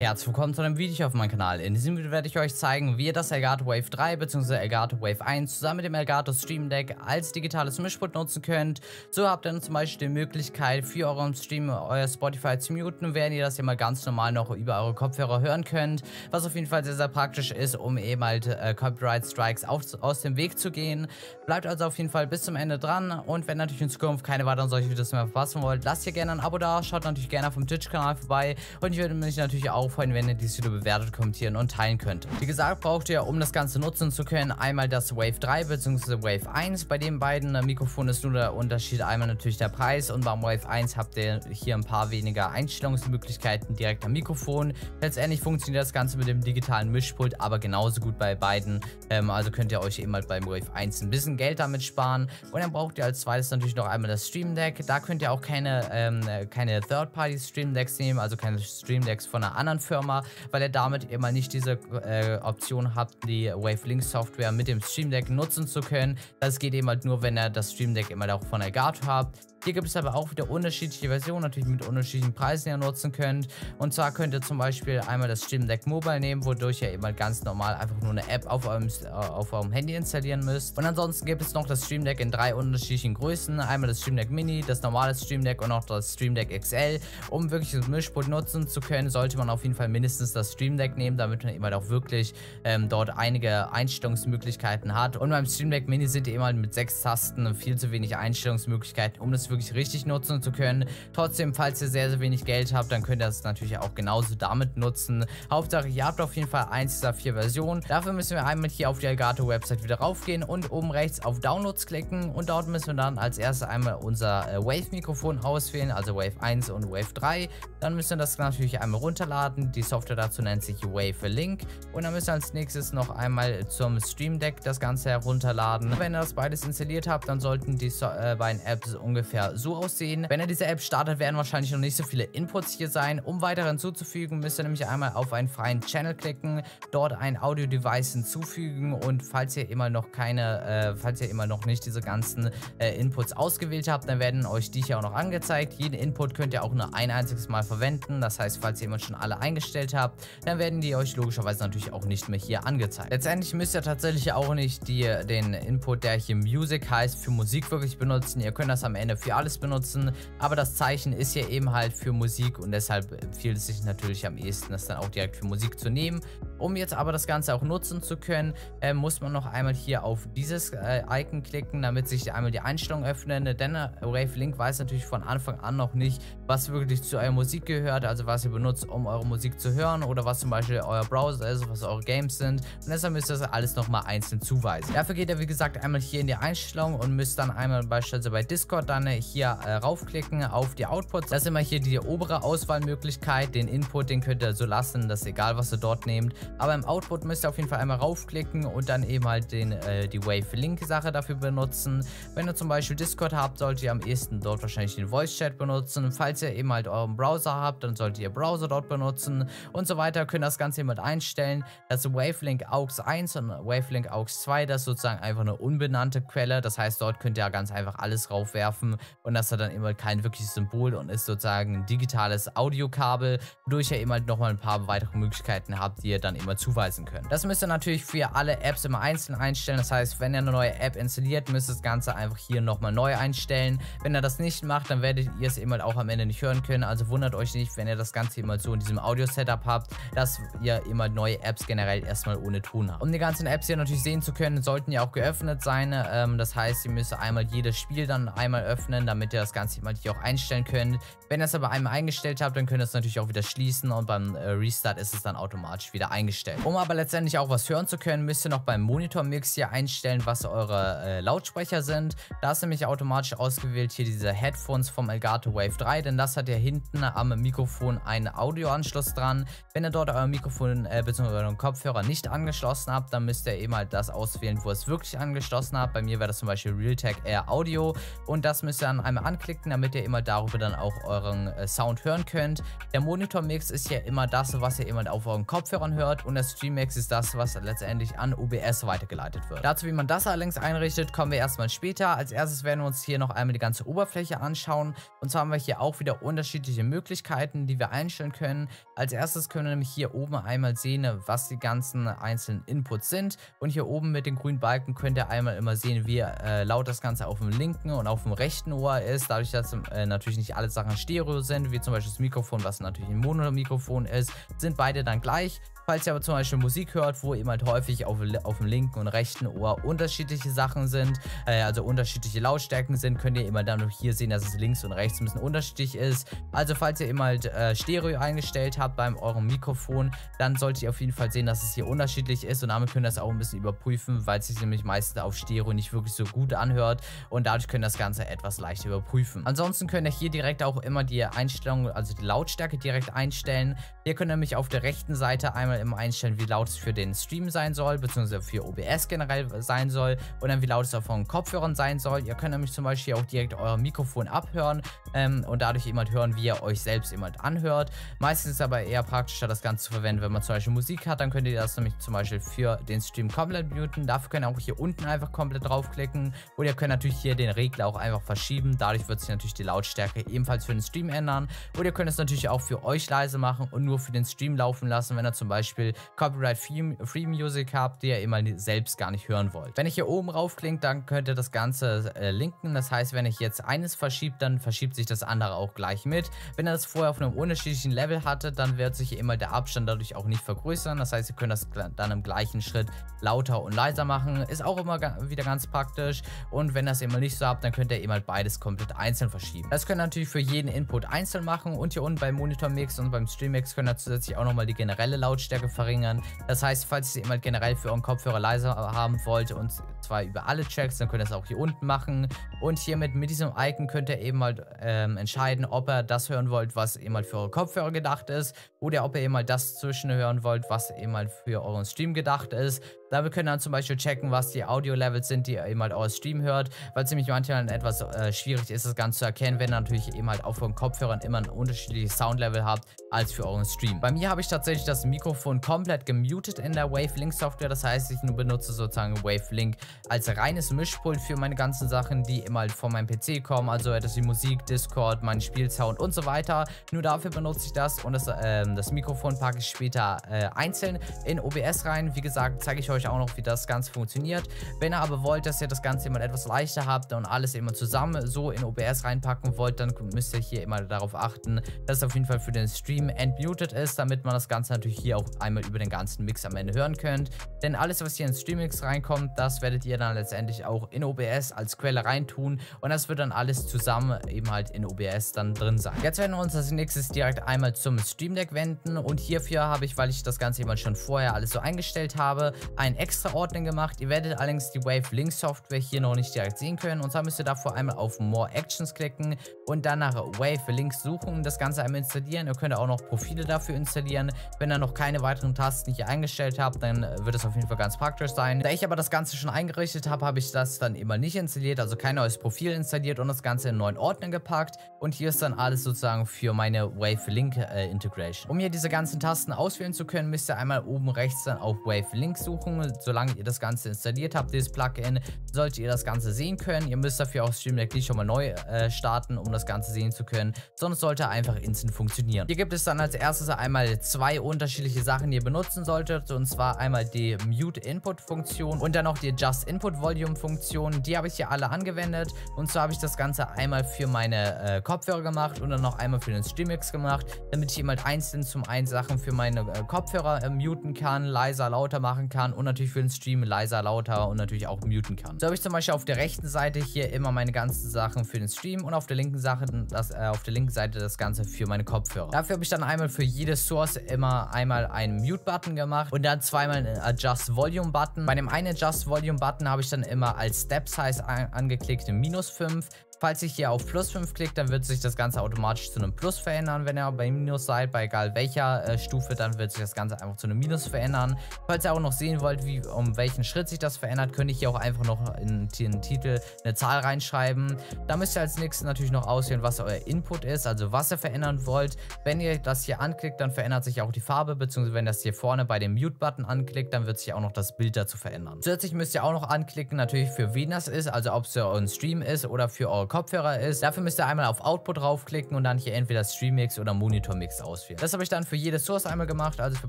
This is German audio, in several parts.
Herzlich willkommen zu einem Video auf meinem Kanal. In diesem Video werde ich euch zeigen, wie ihr das Elgato Wave 3 bzw. Elgato Wave 1 zusammen mit dem Elgato Stream Deck als digitales Mischpult nutzen könnt. So habt ihr dann zum Beispiel die Möglichkeit für euren Stream euer Spotify zu muten, während ihr das hier mal ganz normal noch über eure Kopfhörer hören könnt. Was auf jeden Fall sehr, sehr praktisch ist, um eben halt äh, Copyright Strikes auf, aus dem Weg zu gehen. Bleibt also auf jeden Fall bis zum Ende dran und wenn natürlich in Zukunft keine weiteren solche Videos mehr verpassen wollt, lasst hier gerne ein Abo da, schaut natürlich gerne auf dem Twitch-Kanal vorbei und ich würde mich natürlich auch freuen, wenn ihr dieses Video bewertet, kommentieren und teilen könnt. Wie gesagt, braucht ihr, um das Ganze nutzen zu können, einmal das Wave 3 bzw. Wave 1. Bei den beiden äh, Mikrofonen ist nur der Unterschied einmal natürlich der Preis und beim Wave 1 habt ihr hier ein paar weniger Einstellungsmöglichkeiten direkt am Mikrofon. Letztendlich funktioniert das Ganze mit dem digitalen Mischpult, aber genauso gut bei beiden. Ähm, also könnt ihr euch eben halt beim Wave 1 ein bisschen Geld damit sparen. Und dann braucht ihr als zweites natürlich noch einmal das Stream Deck. Da könnt ihr auch keine, ähm, keine Third-Party Stream Decks nehmen, also keine Stream Decks von einer anderen Firma weil ihr damit immer nicht diese äh, Option habt, die Wavelink Software mit dem Stream Deck nutzen zu können. Das geht eben halt nur, wenn ihr das Stream Deck immer auch von Elgato habt. Hier gibt es aber auch wieder unterschiedliche Versionen, natürlich mit unterschiedlichen Preisen, die ihr nutzen könnt. Und zwar könnt ihr zum Beispiel einmal das Stream Deck Mobile nehmen, wodurch ihr eben ganz normal einfach nur eine App auf eurem, äh, auf eurem Handy installieren müsst. Und ansonsten gibt es noch das Stream Deck in drei unterschiedlichen Größen. Einmal das Stream Deck Mini, das normale Stream Deck und auch das Stream Deck XL. Um wirklich das Mischpult nutzen zu können, sollte man auf jeden Fall mindestens das Stream Deck nehmen, damit man eben halt auch wirklich ähm, dort einige Einstellungsmöglichkeiten hat. Und beim Stream Deck Mini sind eben halt mit sechs Tasten viel zu wenig Einstellungsmöglichkeiten, um das wirklich richtig nutzen zu können. Trotzdem, falls ihr sehr, sehr wenig Geld habt, dann könnt ihr das natürlich auch genauso damit nutzen. Hauptsache, ihr habt auf jeden Fall eins dieser vier Versionen. Dafür müssen wir einmal hier auf die Elgato-Website wieder raufgehen und oben rechts auf Downloads klicken. Und dort müssen wir dann als erstes einmal unser äh, Wave-Mikrofon auswählen, also Wave 1 und Wave 3. Dann müssen wir das natürlich einmal runterladen. Die Software dazu nennt sich Wave Link. Und dann müssen wir als nächstes noch einmal zum Stream Deck das Ganze herunterladen. Wenn ihr das beides installiert habt, dann sollten die so äh, beiden Apps ungefähr so aussehen. Wenn ihr diese App startet, werden wahrscheinlich noch nicht so viele Inputs hier sein. Um weitere hinzuzufügen, müsst ihr nämlich einmal auf einen freien Channel klicken, dort ein Audio-Device hinzufügen und falls ihr immer noch keine, äh, falls ihr immer noch nicht diese ganzen äh, Inputs ausgewählt habt, dann werden euch die hier auch noch angezeigt. Jeden Input könnt ihr auch nur ein einziges Mal verwenden. Das heißt, falls ihr immer schon alle eingestellt habt, dann werden die euch logischerweise natürlich auch nicht mehr hier angezeigt. Letztendlich müsst ihr tatsächlich auch nicht die, den Input, der hier Music heißt, für Musik wirklich benutzen. Ihr könnt das am Ende für alles benutzen, aber das Zeichen ist ja eben halt für Musik und deshalb empfiehlt es sich natürlich am ehesten, das dann auch direkt für Musik zu nehmen. Um jetzt aber das Ganze auch nutzen zu können, äh, muss man noch einmal hier auf dieses äh, Icon klicken, damit sich einmal die Einstellungen öffnen, denn äh, Wave Link weiß natürlich von Anfang an noch nicht, was wirklich zu eurer Musik gehört, also was ihr benutzt, um eure Musik zu hören oder was zum Beispiel euer Browser ist, was eure Games sind und deshalb müsst ihr das alles nochmal einzeln zuweisen. Dafür geht ihr wie gesagt einmal hier in die Einstellungen und müsst dann einmal beispielsweise bei Discord dann hier äh, raufklicken auf die Outputs. Das ist immer hier die obere Auswahlmöglichkeit, den Input, den könnt ihr so lassen, das ist egal, was ihr dort nehmt. Aber im Output müsst ihr auf jeden Fall einmal raufklicken und dann eben halt den, äh, die Wave Link Sache dafür benutzen. Wenn ihr zum Beispiel Discord habt, solltet ihr am ehesten dort wahrscheinlich den Voice Chat benutzen. Falls ihr eben halt euren Browser habt, dann solltet ihr Browser dort benutzen und so weiter. Könnt das Ganze jemand einstellen. Das Wavelink AUX 1 und Wavelink AUX 2, das ist sozusagen einfach eine unbenannte Quelle. Das heißt, dort könnt ihr ganz einfach alles raufwerfen und das hat dann immer kein wirkliches Symbol und ist sozusagen ein digitales Audiokabel, wodurch ihr eben halt nochmal ein paar weitere Möglichkeiten habt, die ihr dann immer zuweisen könnt. Das müsst ihr natürlich für alle Apps immer einzeln einstellen. Das heißt, wenn ihr eine neue App installiert, müsst ihr das Ganze einfach hier nochmal neu einstellen. Wenn ihr das nicht macht, dann werdet ihr es eben halt auch am Ende nicht hören können. Also wundert euch nicht, wenn ihr das Ganze immer so in diesem Audio-Setup habt, dass ihr immer neue Apps generell erstmal ohne Ton habt. Um die ganzen Apps hier natürlich sehen zu können, sollten ja auch geöffnet sein. Ähm, das heißt, ihr müsst einmal jedes Spiel dann einmal öffnen, damit ihr das Ganze mal hier auch einstellen könnt. Wenn ihr es aber einmal eingestellt habt, dann könnt ihr es natürlich auch wieder schließen und beim äh, Restart ist es dann automatisch wieder eingestellt. Um aber letztendlich auch was hören zu können, müsst ihr noch beim Monitor-Mix hier einstellen, was eure äh, Lautsprecher sind. Da ist nämlich automatisch ausgewählt hier diese Headphones vom Elgato Wave 3, denn das hat ja hinten am Mikrofon einen Audioanschluss dran. Wenn ihr dort euer Mikrofon äh, bzw. euren Kopfhörer nicht angeschlossen habt, dann müsst ihr eben halt das auswählen, wo es wirklich angeschlossen habt. Bei mir wäre das zum Beispiel Realtek Air Audio und das müsst ihr dann einmal anklicken, damit ihr immer darüber dann auch euren äh, Sound hören könnt. Der Monitor-Mix ist ja immer das, was ihr immer auf euren Kopfhörern hört und der Stream-Mix ist das, was letztendlich an OBS weitergeleitet wird. Dazu, wie man das allerdings einrichtet, kommen wir erstmal später. Als erstes werden wir uns hier noch einmal die ganze Oberfläche anschauen und zwar haben wir hier auch wieder unterschiedliche Möglichkeiten, die wir einstellen können. Als erstes können wir nämlich hier oben einmal sehen, was die ganzen einzelnen Inputs sind und hier oben mit den grünen Balken könnt ihr einmal immer sehen, wie äh, laut das Ganze auf dem linken und auf dem rechten Ohr ist, dadurch, dass äh, natürlich nicht alle Sachen Stereo sind, wie zum Beispiel das Mikrofon, was natürlich ein Mono-Mikrofon ist, sind beide dann gleich. Falls ihr aber zum Beispiel Musik hört, wo eben halt häufig auf, auf dem linken und rechten Ohr unterschiedliche Sachen sind, äh, also unterschiedliche Lautstärken sind, könnt ihr immer dann noch hier sehen, dass es links und rechts ein bisschen unterschiedlich ist. Also falls ihr immer halt äh, Stereo eingestellt habt beim eurem Mikrofon, dann solltet ihr auf jeden Fall sehen, dass es hier unterschiedlich ist und damit könnt ihr das auch ein bisschen überprüfen, weil es sich nämlich meistens auf Stereo nicht wirklich so gut anhört und dadurch könnt ihr das Ganze etwas leichter überprüfen. Ansonsten könnt ihr hier direkt auch immer die Einstellung, also die Lautstärke direkt einstellen. Hier könnt ihr nämlich auf der rechten Seite einmal immer einstellen, wie laut es für den Stream sein soll, beziehungsweise für OBS generell sein soll und dann wie laut es auf euren Kopfhörern sein soll. Ihr könnt nämlich zum Beispiel auch direkt euer Mikrofon abhören ähm, und dadurch jemand hören, wie ihr euch selbst jemand anhört. Meistens ist es aber eher praktischer, das Ganze zu verwenden, wenn man zum Beispiel Musik hat, dann könnt ihr das nämlich zum Beispiel für den Stream komplett muten. Dafür könnt ihr auch hier unten einfach komplett draufklicken und ihr könnt natürlich hier den Regler auch einfach verschieben. Dadurch wird sich natürlich die Lautstärke ebenfalls für den Stream ändern und ihr könnt es natürlich auch für euch leise machen und nur für den Stream laufen lassen, wenn ihr zum Beispiel Copyright-Free Music habt, die ihr immer selbst gar nicht hören wollt. Wenn ich hier oben raufklingt, dann könnt ihr das Ganze äh, linken. Das heißt, wenn ich jetzt eines verschiebt, dann verschiebt sich das andere auch gleich mit. Wenn ihr das vorher auf einem unterschiedlichen Level hattet, dann wird sich immer der Abstand dadurch auch nicht vergrößern. Das heißt, ihr könnt das dann im gleichen Schritt lauter und leiser machen. Ist auch immer wieder ganz praktisch. Und wenn das immer nicht so habt, dann könnt ihr immer beides komplett einzeln verschieben. Das könnt ihr natürlich für jeden Input einzeln machen. Und hier unten beim Monitor Mix und beim Stream Mix könnt ihr zusätzlich auch nochmal die generelle Lautstärke verringern. Das heißt, falls ihr immer generell für euren Kopfhörer leiser haben wollt und zwar über alle Checks, dann könnt ihr das auch hier unten machen. Und hiermit mit diesem Icon könnt ihr eben halt ähm, entscheiden, ob ihr das hören wollt, was eben halt für eure Kopfhörer gedacht ist oder ob ihr eben halt das zwischenhören wollt, was eben halt für euren Stream gedacht ist. Damit könnt ihr dann zum Beispiel checken, was die Audio-Levels sind, die ihr eben halt euer Stream hört, weil es nämlich manchmal etwas äh, schwierig ist, das Ganze zu erkennen, wenn ihr natürlich eben halt auf euren Kopfhörern immer ein unterschiedliches Soundlevel habt als für euren Stream. Bei mir habe ich tatsächlich das Mikrofon komplett gemutet in der Wavelink Software, das heißt, ich benutze sozusagen Wavelink als reines Mischpult für meine ganzen Sachen, die immer halt von meinem PC kommen, also etwas wie Musik, Discord, mein Spielsound und so weiter. Nur dafür benutze ich das und das, äh, das Mikrofon packe ich später äh, einzeln in OBS rein. Wie gesagt, zeige ich euch auch noch, wie das Ganze funktioniert. Wenn ihr aber wollt, dass ihr das Ganze immer etwas leichter habt und alles immer zusammen so in OBS reinpacken wollt, dann müsst ihr hier immer darauf achten, dass es auf jeden Fall für den Stream entmutet ist, damit man das Ganze natürlich hier auch einmal über den ganzen Mix am Ende hören könnt. Denn alles, was hier ins Streammix reinkommt, das werdet ihr dann letztendlich auch in OBS als Quelle reintun und das wird dann alles zusammen eben halt in OBS dann drin sein. Jetzt werden wir uns als nächstes direkt einmal zum Stream Deck wenden und hierfür habe ich, weil ich das Ganze eben schon vorher alles so eingestellt habe, ein extra Ordner gemacht. Ihr werdet allerdings die Wave Link Software hier noch nicht direkt sehen können und zwar müsst ihr davor einmal auf More Actions klicken und dann nach Wave Links suchen, das Ganze einmal installieren. Ihr könnt auch noch Profile dafür installieren. Wenn ihr noch keine weiteren Tasten hier eingestellt habt, dann wird es auf jeden Fall ganz praktisch sein. Da ich aber das Ganze schon eingerichtet habe, habe ich das dann immer nicht installiert, also kein neues Profil installiert und das Ganze in einen neuen Ordner gepackt. Und hier ist dann alles sozusagen für meine Wave Link äh, Integration. Um hier diese ganzen Tasten auswählen zu können, müsst ihr einmal oben rechts dann auf Wave Link suchen. Solange ihr das Ganze installiert habt, dieses Plugin, solltet ihr das Ganze sehen können. Ihr müsst dafür auch Stream Deck nicht schon mal neu äh, starten, um das Ganze sehen zu können, sonst sollte einfach instant funktionieren. Hier gibt es dann als erstes einmal zwei unterschiedliche Sachen, die ihr benutzen solltet, und zwar einmal die Mute Input Funktion und dann noch die Just Input Volume Funktion. Die habe ich hier alle angewendet und zwar habe ich das Ganze einmal für meine äh, Kopfhörer gemacht und dann noch einmal für den Streamix gemacht, damit ich eben halt einzeln zum einen Sachen für meine äh, Kopfhörer äh, muten kann, leiser, lauter machen kann und natürlich für den Stream leiser, lauter und natürlich auch muten kann. So habe ich zum Beispiel auf der rechten Seite hier immer meine ganzen Sachen für den Stream und auf der linken Seite das, äh, auf der linken Seite das Ganze für meine Kopfhörer. Dafür habe ich dann einmal für jede Source immer einmal einen Mute-Button gemacht und dann zweimal einen Adjust Volume-Button. Bei dem einen Adjust Volume-Button habe ich dann immer als Step Size an angeklickt minus 5 Falls ich hier auf plus 5 klicke, dann wird sich das Ganze automatisch zu einem Plus verändern. Wenn ihr bei Minus seid, bei egal welcher äh, Stufe, dann wird sich das Ganze einfach zu einem Minus verändern. Falls ihr auch noch sehen wollt, wie, um welchen Schritt sich das verändert, könnte ich hier auch einfach noch in den Titel eine Zahl reinschreiben. Da müsst ihr als nächstes natürlich noch auswählen, was euer Input ist, also was ihr verändern wollt. Wenn ihr das hier anklickt, dann verändert sich auch die Farbe, beziehungsweise wenn ihr das hier vorne bei dem Mute-Button anklickt, dann wird sich auch noch das Bild dazu verändern. Zusätzlich müsst ihr auch noch anklicken, natürlich für wen das ist, also ob es euren Stream ist oder für eure Kopfhörer ist. Dafür müsst ihr einmal auf Output draufklicken und dann hier entweder Stream Mix oder Monitor Mix auswählen. Das habe ich dann für jede Source einmal gemacht, also für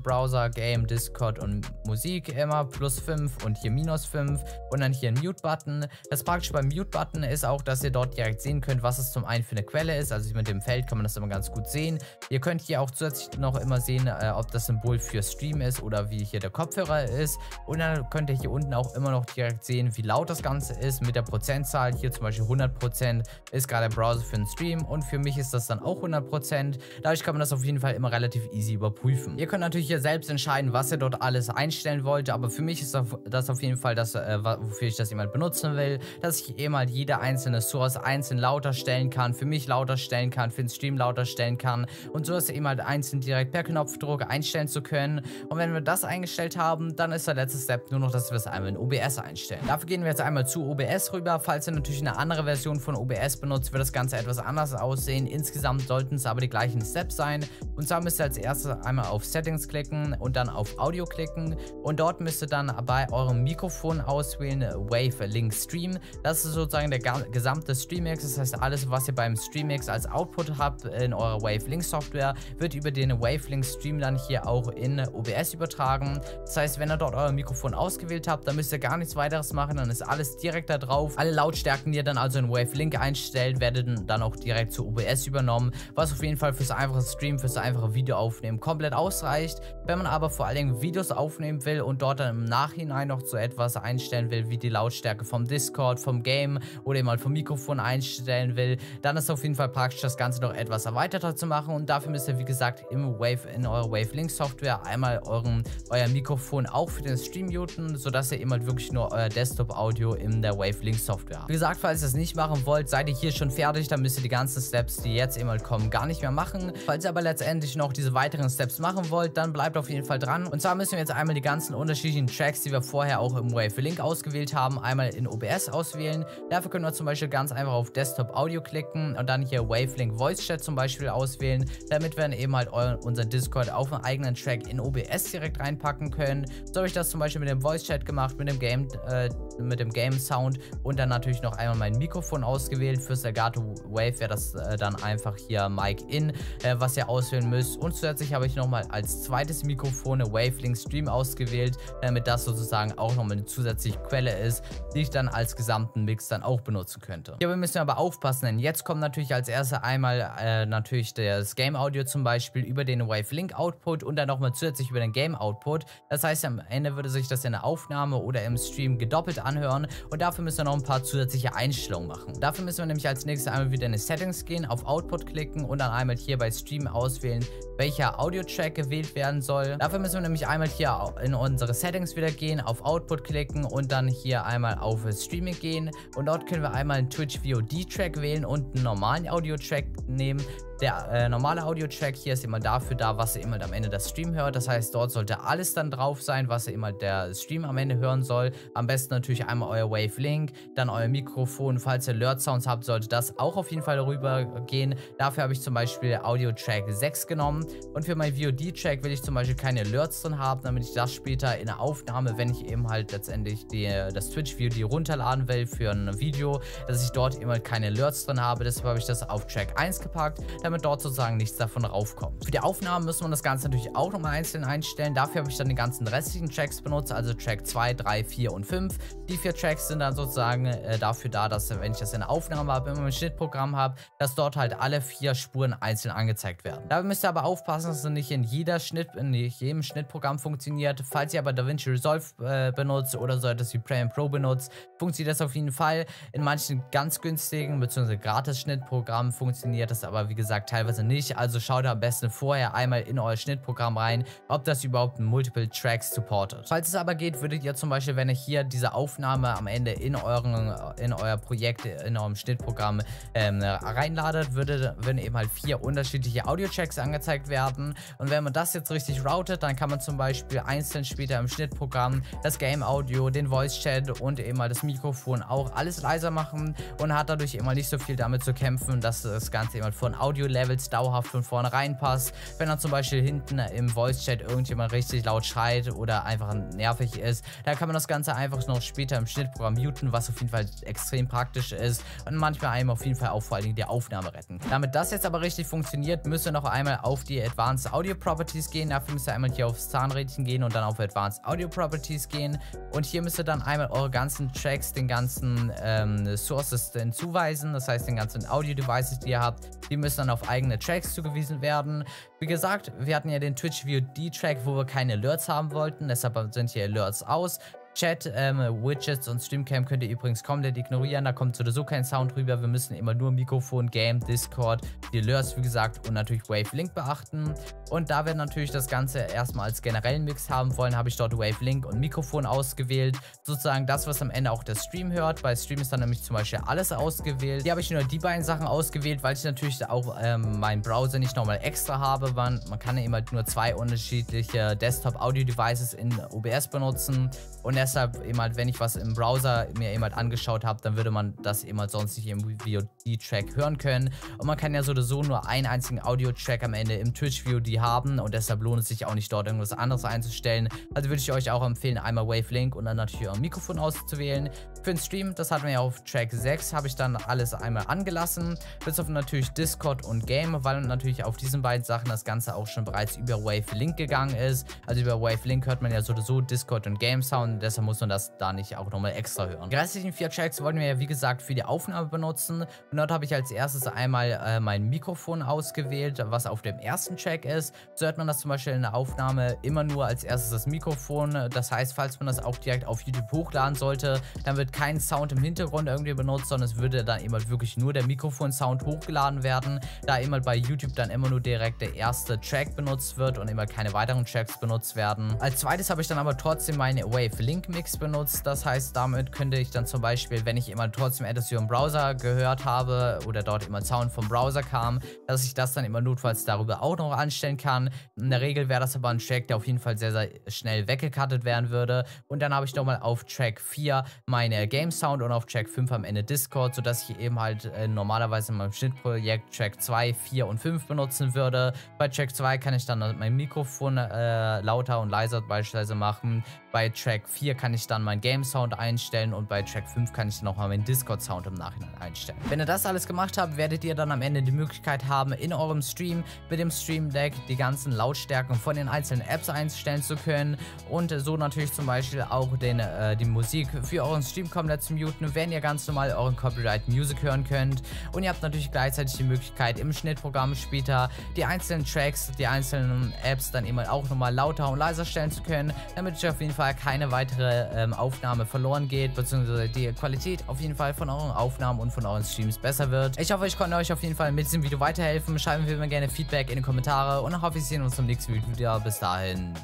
Browser, Game, Discord und Musik immer plus 5 und hier minus 5 und dann hier ein Mute-Button. Das praktische beim Mute-Button ist auch, dass ihr dort direkt sehen könnt, was es zum einen für eine Quelle ist. Also mit dem Feld kann man das immer ganz gut sehen. Ihr könnt hier auch zusätzlich noch immer sehen, äh, ob das Symbol für Stream ist oder wie hier der Kopfhörer ist. Und dann könnt ihr hier unten auch immer noch direkt sehen, wie laut das Ganze ist mit der Prozentzahl. Hier zum Beispiel 100% ist gerade der Browser für einen Stream und für mich ist das dann auch 100%. Dadurch kann man das auf jeden Fall immer relativ easy überprüfen. Ihr könnt natürlich hier selbst entscheiden, was ihr dort alles einstellen wollt, aber für mich ist das auf jeden Fall das, äh, wofür ich das jemand benutzen will, dass ich eben halt jede einzelne Source einzeln lauter stellen kann, für mich lauter stellen kann, für den Stream lauter stellen kann und so ist eben halt einzeln direkt per Knopfdruck einstellen zu können. Und wenn wir das eingestellt haben, dann ist der letzte Step nur noch, dass wir es einmal in OBS einstellen. Dafür gehen wir jetzt einmal zu OBS rüber. Falls ihr natürlich eine andere Version von OBS benutzt, wird das Ganze etwas anders aussehen. Insgesamt sollten es aber die gleichen Steps sein. Und zwar müsst ihr als erstes einmal auf Settings klicken und dann auf Audio klicken. Und dort müsst ihr dann bei eurem Mikrofon auswählen Wave Link Stream. Das ist sozusagen der gesamte Streamix. Das heißt, alles, was ihr beim Streamix als Output habt in eurer Wave Link Software, wird über den Wave Link Stream dann hier auch in OBS übertragen. Das heißt, wenn ihr dort euer Mikrofon ausgewählt habt, dann müsst ihr gar nichts weiteres machen. Dann ist alles direkt da drauf. Alle Lautstärken, die ihr dann also in Wave Link einstellt, werden dann auch direkt zu OBS übernommen, was auf jeden Fall fürs einfache Stream, fürs einfache Video aufnehmen komplett ausreicht. Wenn man aber vor allen Dingen Videos aufnehmen will und dort dann im Nachhinein noch so etwas einstellen will, wie die Lautstärke vom Discord, vom Game oder eben halt vom Mikrofon einstellen will, dann ist auf jeden Fall praktisch, das Ganze noch etwas erweiterter zu machen und dafür müsst ihr, wie gesagt, im Wave, in eurer Wave Link Software einmal euren, euer Mikrofon auch für den Stream muten, sodass ihr eben halt wirklich nur euer Desktop-Audio in der Wave Link Software habt. Wie gesagt, falls ihr das nicht machen wollt, seid ihr hier schon fertig, dann müsst ihr die ganzen Steps, die jetzt eben halt kommen, gar nicht mehr machen. Falls ihr aber letztendlich noch diese weiteren Steps machen wollt, dann bleibt jeden Fall dran. Und zwar müssen wir jetzt einmal die ganzen unterschiedlichen Tracks, die wir vorher auch im Wave Link ausgewählt haben, einmal in OBS auswählen. Dafür können wir zum Beispiel ganz einfach auf Desktop Audio klicken und dann hier Wavelink Voice Chat zum Beispiel auswählen, damit wir dann eben halt euren, unseren Discord auf einen eigenen Track in OBS direkt reinpacken können. So habe ich das zum Beispiel mit dem Voice Chat gemacht, mit dem Game, äh, mit dem Game Sound und dann natürlich noch einmal mein Mikrofon ausgewählt. Fürs Elgato Wave wäre das äh, dann einfach hier Mic In, äh, was ihr auswählen müsst. Und zusätzlich habe ich nochmal als zweites Mikrofon eine Wavelink Stream ausgewählt, damit das sozusagen auch nochmal eine zusätzliche Quelle ist, die ich dann als gesamten Mix dann auch benutzen könnte. Hier müssen wir aber aufpassen, denn jetzt kommt natürlich als erstes einmal äh, natürlich das Game Audio zum Beispiel über den Wavelink Output und dann nochmal zusätzlich über den Game Output. Das heißt, am Ende würde sich das in der Aufnahme oder im Stream gedoppelt anhören und dafür müssen wir noch ein paar zusätzliche Einstellungen machen. Dafür müssen wir nämlich als nächstes einmal wieder in die Settings gehen, auf Output klicken und dann einmal hier bei Stream auswählen, welcher Audio-Track gewählt werden soll. Dafür müssen wir nämlich einmal hier in unsere Settings wieder gehen, auf Output klicken und dann hier einmal auf Streaming gehen und dort können wir einmal einen Twitch VOD-Track wählen und einen normalen Audio-Track nehmen. Der äh, normale Audio-Track hier ist immer dafür da, was ihr immer am Ende das Stream hört. Das heißt, dort sollte alles dann drauf sein, was ihr immer der Stream am Ende hören soll. Am besten natürlich einmal euer Wave-Link, dann euer Mikrofon. Falls ihr Alert-Sounds habt, sollte das auch auf jeden Fall darüber gehen. Dafür habe ich zum Beispiel Audio-Track 6 genommen. Und für meinen VOD-Track will ich zum Beispiel keine Alerts drin haben, damit ich das später in der Aufnahme, wenn ich eben halt letztendlich die, das Twitch-VOD runterladen will für ein Video, dass ich dort immer keine Alerts drin habe. Deshalb habe ich das auf Track 1 gepackt damit dort sozusagen nichts davon raufkommt. Für die Aufnahmen muss man das Ganze natürlich auch nochmal einzeln einstellen. Dafür habe ich dann die ganzen restlichen Tracks benutzt, also Track 2, 3, 4 und 5. Die vier Tracks sind dann sozusagen äh, dafür da, dass wenn ich das in der Aufnahme habe, immer ein Schnittprogramm habe, dass dort halt alle vier Spuren einzeln angezeigt werden. Dabei müsst ihr aber aufpassen, dass es nicht in jeder Schnitt, in jedem Schnittprogramm funktioniert. Falls ihr aber DaVinci Resolve äh, benutzt oder so etwas wie Premiere Pro benutzt, funktioniert das auf jeden Fall. In manchen ganz günstigen bzw. gratis Schnittprogrammen funktioniert das aber wie gesagt gesagt teilweise nicht. Also schaut am besten vorher einmal in euer Schnittprogramm rein, ob das überhaupt Multiple Tracks supportet. Falls es aber geht, würdet ihr zum Beispiel, wenn ihr hier diese Aufnahme am Ende in, euren, in euer Projekt, in eurem Schnittprogramm ähm, reinladet, würde, würden eben halt vier unterschiedliche Audio-Tracks angezeigt werden. Und wenn man das jetzt richtig routet, dann kann man zum Beispiel einzeln später im Schnittprogramm das Game-Audio, den Voice-Chat und eben mal das Mikrofon auch alles leiser machen und hat dadurch immer nicht so viel damit zu kämpfen, dass das Ganze eben von Audio-Levels dauerhaft von vornherein passt. Wenn dann zum Beispiel hinten im Voice-Chat irgendjemand richtig laut schreit oder einfach nervig ist, dann kann man das Ganze einfach noch später im Schnittprogramm muten, was auf jeden Fall extrem praktisch ist und manchmal einem auf jeden Fall auch vor allen Dingen die Aufnahme retten. Damit das jetzt aber richtig funktioniert, müsst ihr noch einmal auf die Advanced Audio Properties gehen. Dafür müsst ihr einmal hier aufs Zahnrädchen gehen und dann auf Advanced Audio Properties gehen. Und hier müsst ihr dann einmal eure ganzen Tracks, den ganzen ähm, Sources hinzuweisen. Das heißt, den ganzen Audio-Devices, die ihr habt, die müssen dann auf eigene Tracks zugewiesen werden. Wie gesagt, wir hatten ja den Twitch VOD Track, wo wir keine Alerts haben wollten. Deshalb sind hier Alerts aus. Chat, ähm, Widgets und Streamcam könnt ihr übrigens komplett ignorieren. Da kommt sowieso kein Sound rüber. Wir müssen immer nur Mikrofon, Game, Discord, die Alerts, wie gesagt, und natürlich Wave Link beachten. Und da wir natürlich das Ganze erstmal als generellen Mix haben wollen, habe ich dort Wave Link und Mikrofon ausgewählt. Sozusagen das, was am Ende auch der Stream hört. Bei Stream ist dann nämlich zum Beispiel alles ausgewählt. Hier habe ich nur die beiden Sachen ausgewählt, weil ich natürlich auch ähm, meinen Browser nicht nochmal extra habe. Man, man kann ja immer nur zwei unterschiedliche Desktop-Audio-Devices in OBS benutzen. Und deshalb eben halt, wenn ich was im Browser mir eben halt angeschaut habe, dann würde man das eben halt sonst nicht im VOD-Track hören können. Und man kann ja sowieso nur einen einzigen Audio-Track am Ende im Twitch-VOD haben und deshalb lohnt es sich auch nicht dort irgendwas anderes einzustellen. Also würde ich euch auch empfehlen, einmal Wavelink und dann natürlich euer Mikrofon auszuwählen. Für den Stream, das hatten wir ja auf Track 6, habe ich dann alles einmal angelassen. Bis auf natürlich Discord und Game, weil natürlich auf diesen beiden Sachen das Ganze auch schon bereits über Wavelink gegangen ist. Also über Wavelink hört man ja sowieso Discord und Game Sound, deshalb muss man das da nicht auch nochmal extra hören. Die restlichen vier Tracks wollten wir ja wie gesagt für die Aufnahme benutzen. Und dort habe ich als erstes einmal äh, mein Mikrofon ausgewählt, was auf dem ersten Track ist. So hört man das zum Beispiel in der Aufnahme immer nur als erstes das Mikrofon. Das heißt, falls man das auch direkt auf YouTube hochladen sollte, dann wird kein Sound im Hintergrund irgendwie benutzt, sondern es würde dann immer wirklich nur der Mikrofon-Sound hochgeladen werden, da immer bei YouTube dann immer nur direkt der erste Track benutzt wird und immer keine weiteren Tracks benutzt werden. Als zweites habe ich dann aber trotzdem meine Wave Link Mix benutzt. Das heißt, damit könnte ich dann zum Beispiel, wenn ich immer trotzdem etwas über den Browser gehört habe oder dort immer Sound vom Browser kam, dass ich das dann immer notfalls darüber auch noch anstellen kann. In der Regel wäre das aber ein Track, der auf jeden Fall sehr, sehr schnell weggecuttet werden würde. Und dann habe ich nochmal auf Track 4 meine Game Sound und auf Track 5 am Ende Discord, sodass ich eben halt äh, normalerweise in meinem Schnittprojekt Track 2, 4 und 5 benutzen würde. Bei Track 2 kann ich dann mein Mikrofon äh, lauter und leiser beispielsweise machen. Bei Track 4 kann ich dann meinen Game Sound einstellen und bei Track 5 kann ich nochmal meinen Discord Sound im Nachhinein einstellen. Wenn ihr das alles gemacht habt, werdet ihr dann am Ende die Möglichkeit haben, in eurem Stream mit dem Stream Deck die ganzen Lautstärken von den einzelnen Apps einstellen zu können und so natürlich zum Beispiel auch den, äh, die Musik für euren Stream komplett zu muten, wenn ihr ganz normal euren Copyright Music hören könnt. Und ihr habt natürlich gleichzeitig die Möglichkeit im Schnittprogramm später die einzelnen Tracks, die einzelnen Apps dann eben auch nochmal lauter und leiser stellen zu können, damit ihr auf jeden Fall keine weitere ähm, Aufnahme verloren geht, beziehungsweise die Qualität auf jeden Fall von euren Aufnahmen und von euren Streams besser wird. Ich hoffe, ich konnte euch auf jeden Fall mit diesem Video weiterhelfen. Schreiben wir mir gerne Feedback in die Kommentare und hoffe, wir sehen uns zum nächsten Video wieder. Bis dahin.